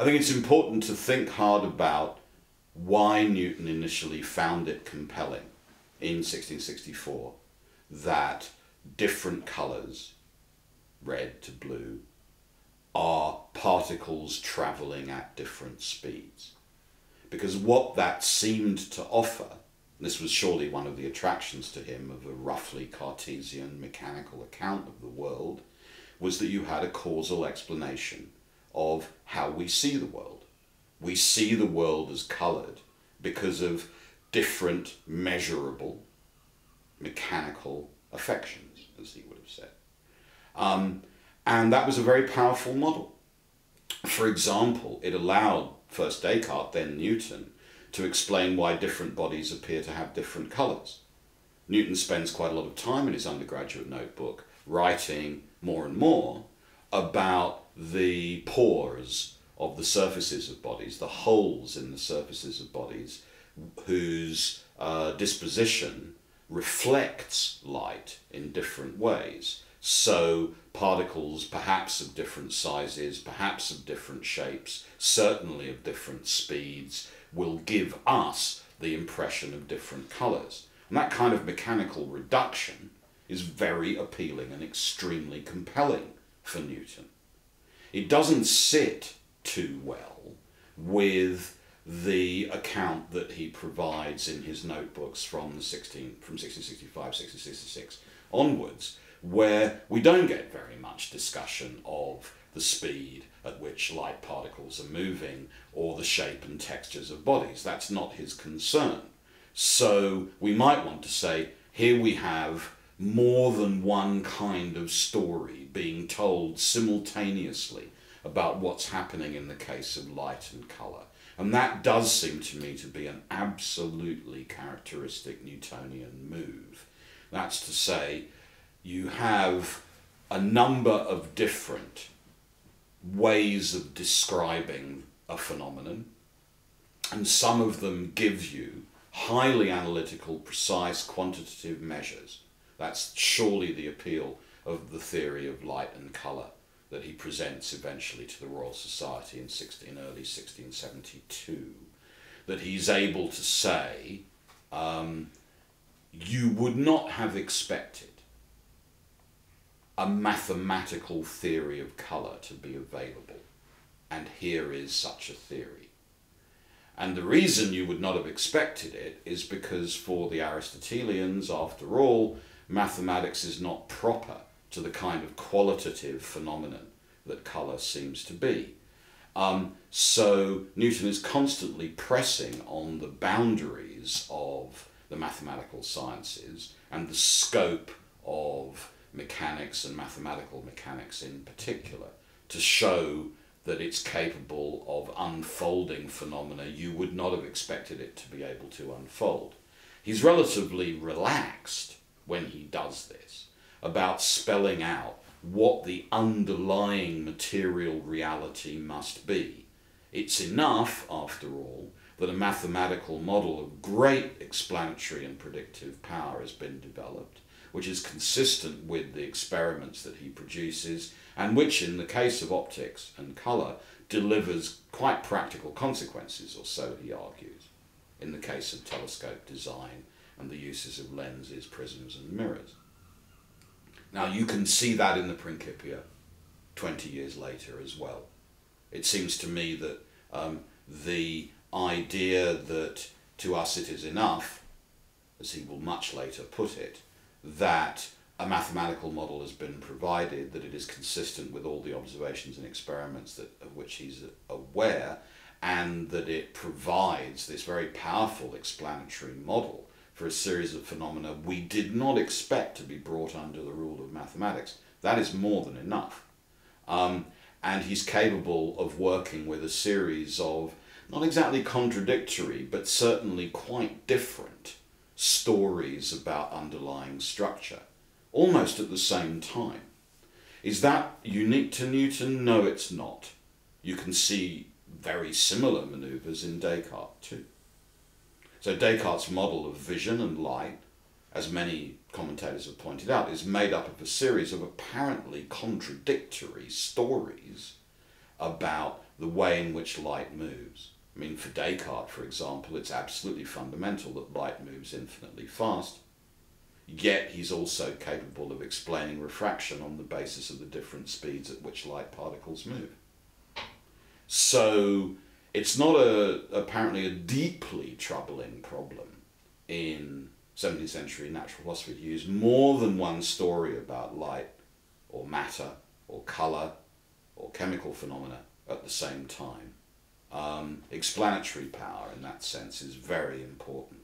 I think it's important to think hard about why Newton initially found it compelling in 1664 that different colours, red to blue, are particles travelling at different speeds. Because what that seemed to offer, this was surely one of the attractions to him of a roughly Cartesian mechanical account of the world, was that you had a causal explanation of how we see the world. We see the world as coloured because of different measurable mechanical affections, as he would have said. Um, and that was a very powerful model. For example, it allowed first Descartes, then Newton, to explain why different bodies appear to have different colours. Newton spends quite a lot of time in his undergraduate notebook writing more and more about the pores of the surfaces of bodies, the holes in the surfaces of bodies, whose uh, disposition reflects light in different ways. So particles, perhaps of different sizes, perhaps of different shapes, certainly of different speeds, will give us the impression of different colours. And that kind of mechanical reduction is very appealing and extremely compelling for Newton. It doesn't sit too well with the account that he provides in his notebooks from the 16 from 1665 1666 onwards where we don't get very much discussion of the speed at which light particles are moving or the shape and textures of bodies. That's not his concern. So we might want to say here we have more than one kind of story being told simultaneously about what's happening in the case of light and colour. And that does seem to me to be an absolutely characteristic Newtonian move. That's to say, you have a number of different ways of describing a phenomenon, and some of them give you highly analytical, precise, quantitative measures. That's surely the appeal of the theory of light and colour that he presents eventually to the Royal Society in 16, early 1672, that he's able to say, um, you would not have expected a mathematical theory of colour to be available, and here is such a theory. And the reason you would not have expected it is because for the Aristotelians, after all, mathematics is not proper to the kind of qualitative phenomenon that colour seems to be. Um, so Newton is constantly pressing on the boundaries of the mathematical sciences and the scope of mechanics and mathematical mechanics in particular to show that it's capable of unfolding phenomena you would not have expected it to be able to unfold. He's relatively relaxed when he does this about spelling out what the underlying material reality must be. It's enough, after all, that a mathematical model of great explanatory and predictive power has been developed, which is consistent with the experiments that he produces, and which, in the case of optics and colour, delivers quite practical consequences, or so he argues, in the case of telescope design and the uses of lenses, prisms, and mirrors. Now you can see that in the Principia 20 years later as well. It seems to me that um, the idea that to us it is enough, as he will much later put it, that a mathematical model has been provided, that it is consistent with all the observations and experiments that, of which he's aware, and that it provides this very powerful explanatory model for a series of phenomena we did not expect to be brought under the rule of mathematics. That is more than enough. Um, and he's capable of working with a series of not exactly contradictory, but certainly quite different stories about underlying structure, almost at the same time. Is that unique to Newton? No, it's not. You can see very similar maneuvers in Descartes too. So Descartes' model of vision and light, as many commentators have pointed out, is made up of a series of apparently contradictory stories about the way in which light moves. I mean, for Descartes, for example, it's absolutely fundamental that light moves infinitely fast, yet he's also capable of explaining refraction on the basis of the different speeds at which light particles move. So it's not a apparently a deeply troubling problem in 17th century natural philosophy to use more than one story about light or matter or color or chemical phenomena at the same time. Um, explanatory power in that sense is very important.